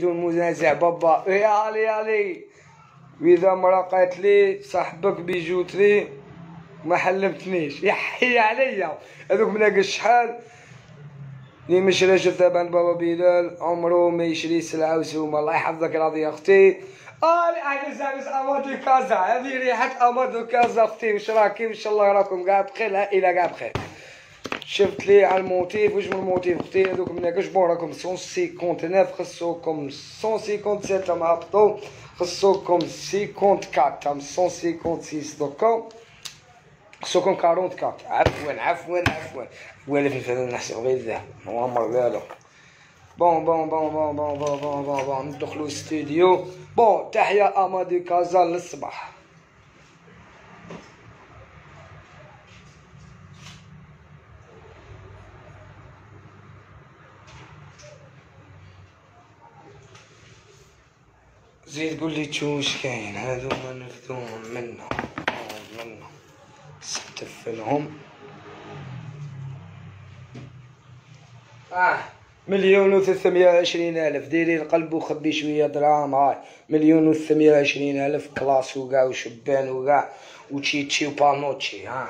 منازع بابا يا علي علي وإذا مرا قالت لي صاحبك بيجوتري ما حلمتنيش يحي عليا هذوك مناقش شحال اللي مش راجل تبع بابا بلال عمره ما يشري سلعة وسومة. الله يحفظك راضي أختي. آه أنا زعما أمادو كازا هذه ريحة أمادو كازا أختي واش راكي؟ ان شاء الله راكم كاع بخير العائلة كاع بخير. شفت لي على الموتيف من الموتيف؟ أختي هذوك مناقش بون؟ راكم 159 خصوكم 157 ما هبطوا خصوكم 54 تم 156 دوكا خصوكم 44 عفوا عفوا عفوا. في الفنان نحسب غير هو عمر والو بون بون بون بون بون بون بون بون ندخلو الاستوديو بون تحية أمادي كازا للصباح. زيد قول لي تشو واش كاين ما نفذوهم منه. منه. ستفلهم. آه مليون و وعشرين ألف. ديري القلب وخبي شوية دراهم. هاي مليون و وعشرين ألف. كلاس وكاع وشبان وكاع وتشيتشي وبانوتشي ها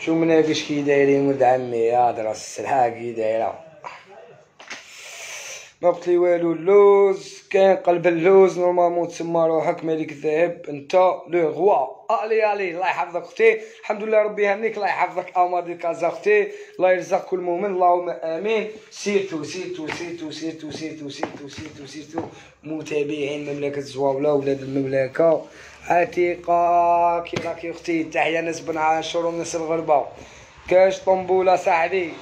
شو مناقش كي دايرين ولد عمي؟ يا دراس السلحة كي دايرة. ما بقى لي والو اللوز كاين قلب اللوز normalement تسمى روحك ملك الذهب انت le roi allez allez الله يحفظك أختي. الحمد لله ربي يهنيك الله يحفظك. امادي كازا أختي. الله يرزق كل مؤمن. اللهم آمين. surtout surtout surtout surtout surtout surtout surtout surtout. متابعين مملكة زواوله ولاد المملكة. عتيقة كي راكي أختي. تحية ناس بن عاشور وناس الغربة. كاش طنبولة صاحبي.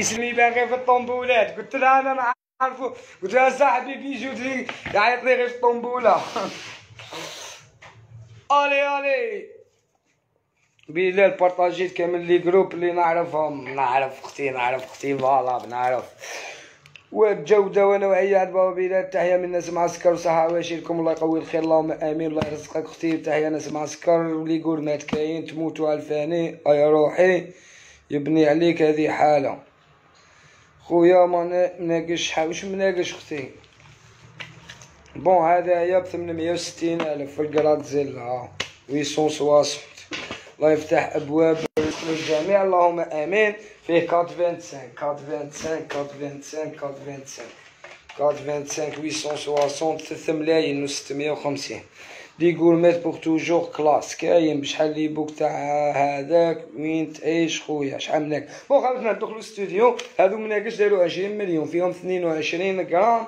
اسمي باغي في الطنبولات. قلت لها أنا عارفو قلت لها صاحبي بيجي لي يعيط لي غير الطنبوله الي الي بلال بارطاجيت كامل les groupes اللي نعرفهم. نعرف أختي نعرف أختي voilà نعرف والجودة ونوعية عند بابا بلال تحية من ناس معسكر وصحة واشيلكم الله يقوي الخير اللهم آمين. الله يرزقك أختي. تحية ناس معسكر. واللي يقول مات كاين تموتوا ألفاني. يا روحي يبني عليك هذه حالة. خويا ما مناقش واش مناقش أختي؟ بون هذا هي ب 860 ألف في الكراد زيلا 860 الله يفتح أبواب للجميع. اللهم آمين. فيه 425 425 425 425 425 860 3 ملايين و 650 دي غورميت بوغ توجور كلاس. كاين بشحال لي بوك تاع هذاك وين تعيش خويا؟ شحال منك؟ بون خلينا ندخلو الاستوديو. هادو مناقش دارو 20 مليون. فيهم 22 غرام.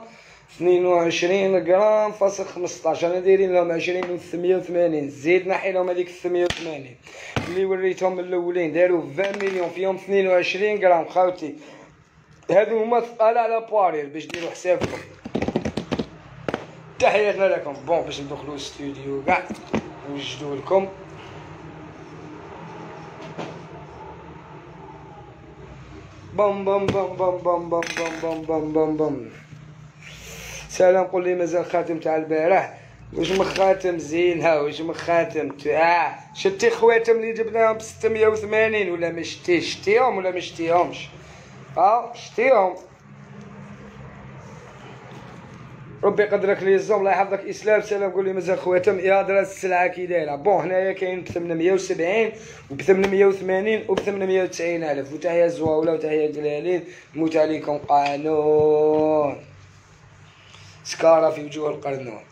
22 غرام فاصل 15 أنا دايرين لهم 20 و 880 زيد نحي لهم هذيك 880 اللي وريتهم الأولين داروا 20 مليون؟ فيهم 22 غرام. خاوتي هادو هما ثقال على بارير باش ديروا حسابكم. تحياتنا لكم بون باش ندخلو الاستوديو كاع. نوجدو لكم. بام بام بام بام بام بام بام بام بام بام سلام قول لي مازال خاتم تاع البارح واش مخاتم زينها واش مخاتم تاع شتي خواتم اللي جبناهم ب 680 ولا ما شتيهم ولا ما شتيهمش آه شتيهم ربي يقدرك لي الزوم الله يحفظك. إسلام سلام قول لي مازال خواتم يا درا السلعة كي دايرة. bon هنايا كاين ب 870 وب 880 وب 890 ألف. وتحية زواوله وتحية جلالين موت عليكم قانون. سكارة في وجوه القرنون.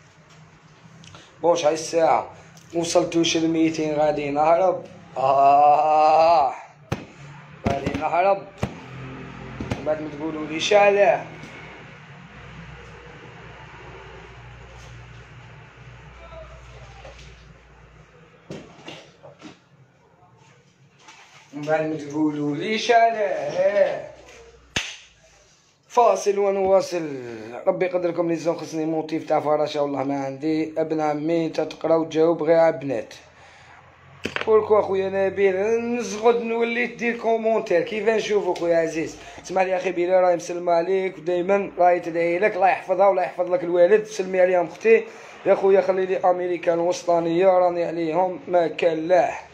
بون شحال الساعة؟ وصلتوش ل 200 غادي نهرب آه. غادي نهرب بعد ما تقولوا لي شعلة. من ما تقولوا ليش علاه فاصل ونواصل. ربي يقدركم لي زون خصني موتيف تاع فراشة والله ما عندي. ابن عمي تتقرا وتجاوب غير على بنات بوركو أخويا نبيل نزغد نولي دير كومونتير. كيف نشوفو خويا عزيز؟ اسمع لي أخي بيلا راهي مسلمة عليك ودائما راهي تدعي لك. الله يحفظها والله يحفظ لك الوالد. سلمي عليهم أختي يا خويا خلي لي أمريكان وسطانية راني عليهم. ما كان لاح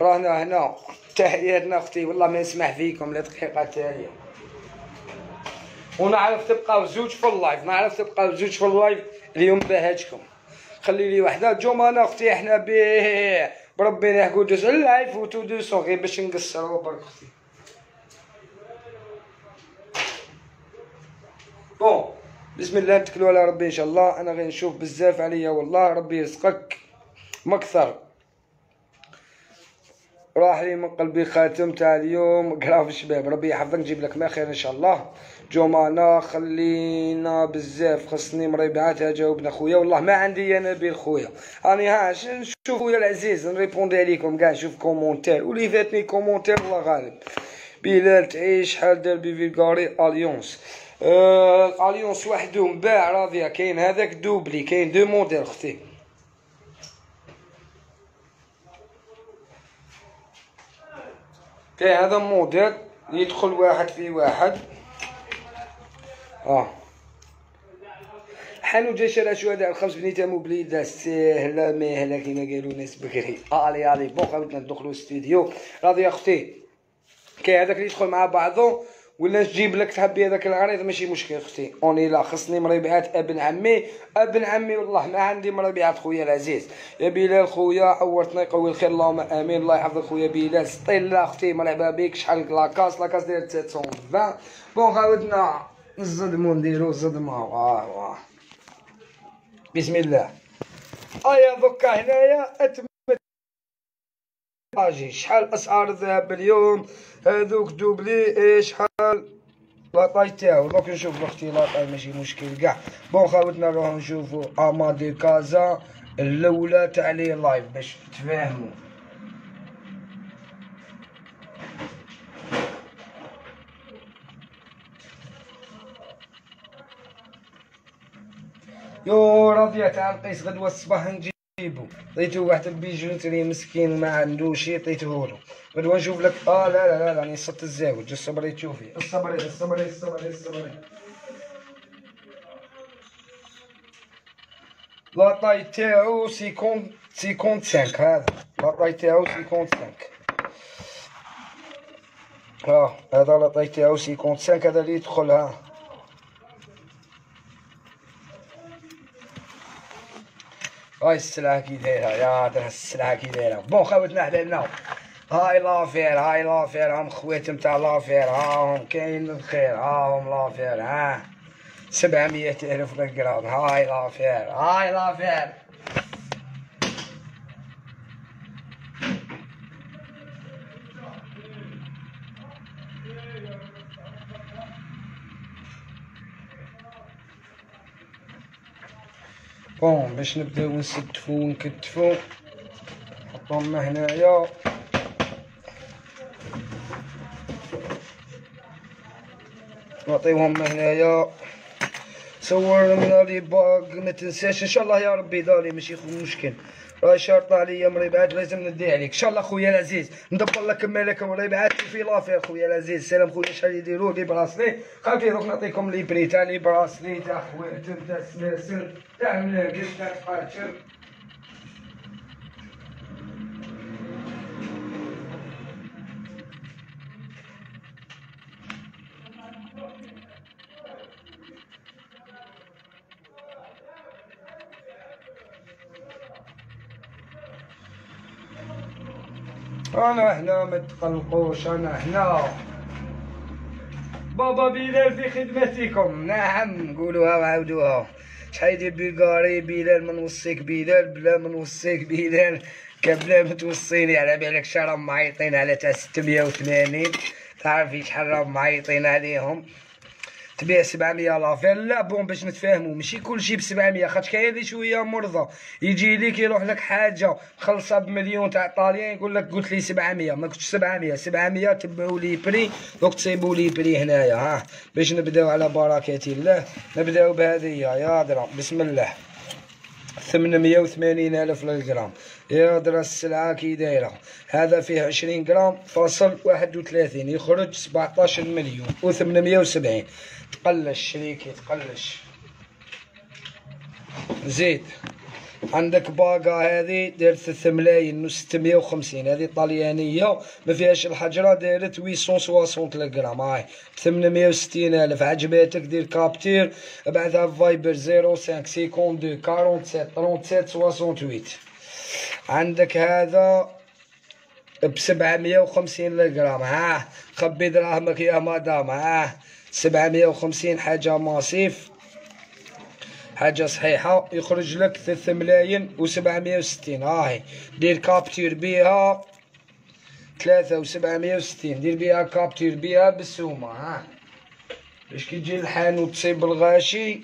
رانا هنا. تحياتنا أختي والله ما نسمح فيكم لا دقيقة ونعرف تبقى زوج في اللايف نعرف تبقى زوج في اللايف اليوم بهاتكم. خلي لي وحدة. جوما أنا أختي إحنا به. بربي نحكو دوز اللايف وتو دوسون غير باش نقصروا برك أختي. بون بسم الله نتكلوا على ربي إن شاء الله. أنا غير نشوف بزاف عليا والله ربي يرزقك مكثر. راح لي من قلبي خاتم تاع اليوم. قراف الشباب. ربي يحفظك نجيب لك ما خير إن شاء الله. جمعنا خلينا بزاف. خصني مريبعات جاوبنا خويا. والله ما عندي أنا بين خويا. راني ها نشوف خويا العزيز. نريبوندي عليكم كاع نشوف commentaire ولي فاتني commentaire الله غالب. بلال تعيش شحال دار بفيلغاري اليونس آه اليونس وحده باع راضية. كاين هذاك doublé. كاين deux modèles أختي. كاين هذا موديل. يدخل واحد في واحد. آه. حانو جا شرا شهداء الخمس بنيته مبليدة سهلة مهلة كيما قالوا ناس بكري. الي الي بون خاوتنا ندخلو ستوديو راضي أختي. كاين هذاك اللي يدخل مع بعضو. ولا نجيب لك تحبي هذاك العريض؟ ماشي مشكل أختي. أوني لا خصني مريبعات أبن عمي أبن عمي والله ما عندي مريبعات خويا العزيز. يا بلال خويا عورتنا يقوي الخير اللهم آمين. الله يحفظك خويا بلال. لا أختي مرحبا بك. شحال لاكاس؟ لاكاس داير 720 بون غاودنا نصدمو نديرو صدمه واه واه. بسم الله. أيا دوكا هنايا أجي شحال اسعار الذهب اليوم هذوك دوبلي إيه، شحال؟ لاطاي تاعو دوك نشوف أختي لاطاي ماشي مشكل. كاع بون خاوتنا نروحو نشوفو امادي كازا الأولى تاع لي لايف باش تفاهمو. يو راضية تاع القيس غدوة الصباح نجي. جيبو عطيتو واحد البيجوتري مسكين ما عنده شي عطيتوهولو غدوة نشوف لك آه لا لا لا راني صدت الزاوج. الصبري تشوفي الصبري الصبري الصبري الصبري la taille تاعو سيكون cinquante-cinq هذا. la taille تاعو cinquante-cinq ها هذا la taille تاعو cinquante-cinq هذا اللي يدخل ها. هاي السلعة كي دايرة يا درا السلعة كي دايرة bon خوتنا حلالنا هاي l'affaire هاي l'affaire هم خواتم تاع l'affaire هاهم كاين الخير. هاهم l'affaire ها. سبعمية ألف بالجرام هاي l'affaire هاي l'affaire bon باش نبداو نستفو ونكتفو نحطهم هنايا نعطيوهم هنايا صورنا لي باق ما تنساش ان شاء الله يا ربي داري ماشي مشكل راهي شرطة عليا مريبعات لازم ندي عليك ان شاء الله خويا العزيز ندبر لك مالك مريبعات في لافير خويا العزيز سلام خويا شحال يديروا لي براسلي خاطي دوك نعطيكم لي بري تاع لي براسلي تاع خواتم تاع سلاسل تاع ملاقش تاع فاتشر أنا هنا ما تقلقوش أنا هنا. بابا بلال في خدمتكم. نعم قولوها وعاودوها شحال بلغاري بلال ما نوصيك بلال بلا ما نوصيك بلال كبلا ما توصيني على بالك شحال معيطين على تاع 680 تعرفي شحال معيطين عليهم. تبيع 700 l'affaire لا bon باش نتفاهموا ماشي كلشي ب 700 خاطر كاين اللي شوية مرضى. يجي لك يروح لك حاجة خلصها بمليون تاع طاليان يقول لك قلت لي 700 ما كنتش 700 700 تبعوا les prix دوك تصيبوا les prix هنايا ها. باش نبداو على بركه الله نبداو بهذه يا درا بسم الله. 880 ألف للجرام يا درا السلعة كي دايرة. هذا فيه 20 جرام فاصل 31 يخرج 17 مليون و 870 تقلش شريكي تقلش زيد عندك bague هذه دايرت 3 ملايين و 650 هذه طليانية ما فيهاش الحجرة دايرت 860 غرام هاي 860 ألف. عجباتك دير capture. بعدها Viber 05 52 47 37 68 عندك هذا ب 750 غرام ها خبي دراهمك يا مدام. ها 750 حاجة massif حاجة صحيحة. يخرج لك ثلاثة ملايين وسبعمية وستين. هاهي دير capture بيها. ثلاثة وسبعمية وستين. دير بيها capture بيها بالسومة. ها باش كي تجي الحانوت تصيب الغاشي.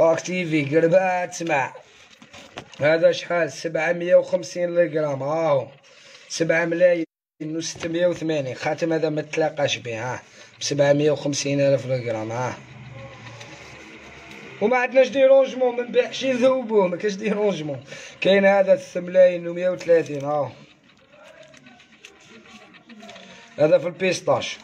activer قربها تسمع. هذا شحال؟ سبعمية وخمسين غرام هاهو سبعة ملايين. وستمية وثمانين. خاتم هذا ما تلاقاش به ها. بسبعمية وخمسين ألف غرام ها. وما عندناش dérangement ما نبيعش نذوبوه ما كاش dérangement. كاين هذا 3 ملايين و 130 ها. هذا في ال pistache.